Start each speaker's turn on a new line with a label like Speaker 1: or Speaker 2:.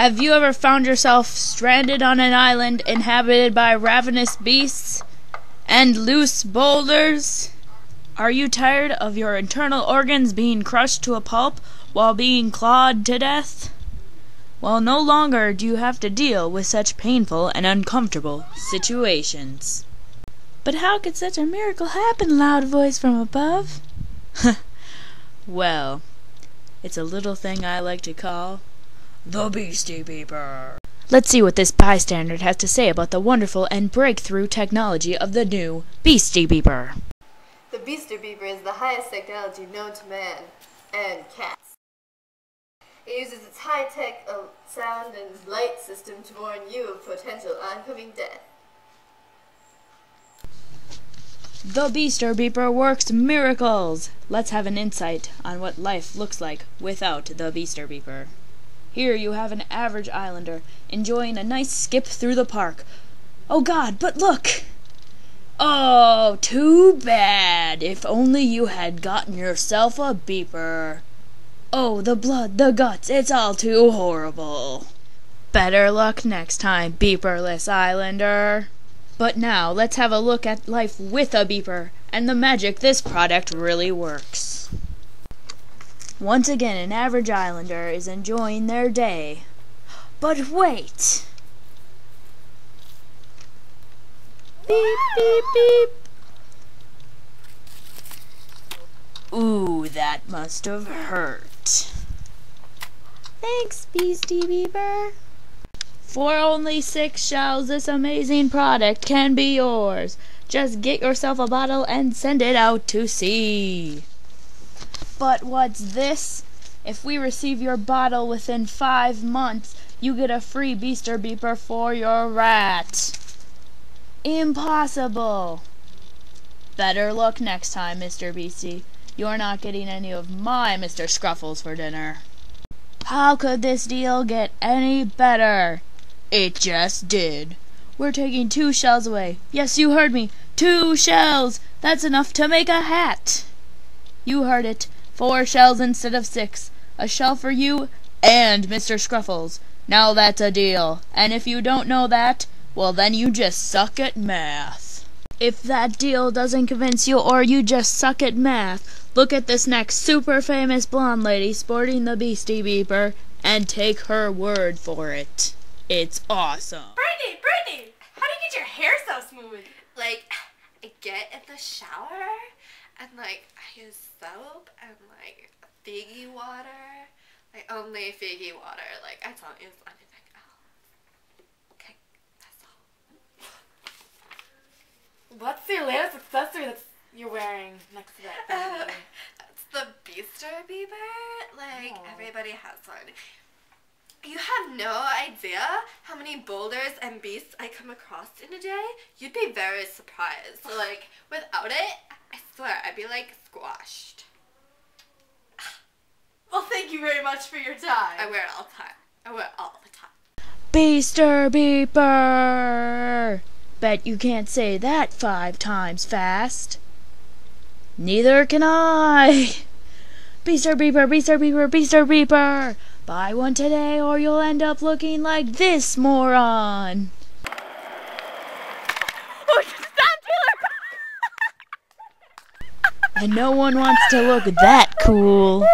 Speaker 1: Have you ever found yourself stranded on an island inhabited by ravenous beasts and loose boulders? Are you tired of your internal organs being crushed to a pulp while being clawed to death? Well, no longer do you have to deal with such painful and uncomfortable situations. But how could such a miracle happen, loud voice from above? well, it's a little thing I like to call the Beastie Beeper. Let's see what this bystander has to say about the wonderful and breakthrough technology of the new Beastie Beeper.
Speaker 2: The Beastie Beeper is the highest technology known to man and cats. It uses its high-tech uh, sound and light system to warn you of potential oncoming death.
Speaker 1: The Beaster Beeper works miracles! Let's have an insight on what life looks like without the Beaster Beeper. Here you have an average islander enjoying a nice skip through the park. Oh God, but look! Oh, too bad! If only you had gotten yourself a beeper. Oh, the blood, the guts, it's all too horrible. Better luck next time, beeperless islander. But now let's have a look at life with a beeper and the magic this product really works. Once again an average islander is enjoying their day. But wait! Beep beep beep. Ooh, that must have hurt. Thanks, Beastie Beeper. For only six shells, this amazing product can be yours. Just get yourself a bottle and send it out to sea. But what's this? If we receive your bottle within five months, you get a free Beaster Beeper for your rat. Impossible. Better luck next time, Mr. Beastie. You're not getting any of my Mr. Scruffles for dinner. How could this deal get any better? It just did. We're taking two shells away. Yes, you heard me. Two shells! That's enough to make a hat. You heard it. Four shells instead of six. A shell for you and Mr. Scruffles. Now that's a deal. And if you don't know that, well then you just suck at math. If that deal doesn't convince you or you just suck at math, look at this next super famous blonde lady sporting the Beastie Beeper and take her word for it. It's awesome.
Speaker 3: Brittany, Brittany, how do you get your hair so smooth?
Speaker 2: Like, I get in the shower, and like, I use soap and like Figgy water. Like, only Figgy water. Like, I don't use anything else. Okay, that's all.
Speaker 3: What's your latest accessory that you're wearing next to that?
Speaker 2: Uh, it's the Beaster Beaver. Like,
Speaker 3: Aw.
Speaker 2: everybody has one. You have no idea how many boulders and beasts I come across in a day. You'd be very surprised. Like, without it, I swear, I'd be like squashed.
Speaker 3: well, thank you very much for your time.
Speaker 2: I wear it all the time. I wear it all the time.
Speaker 1: Beaster Beeper! Bet you can't say that five times fast. Neither can I. Beaster Beeper, Beaster Beeper, Beaster Beeper! Buy one today or you'll end up looking like this moron.
Speaker 3: Oh!
Speaker 1: And no one wants to look that cool.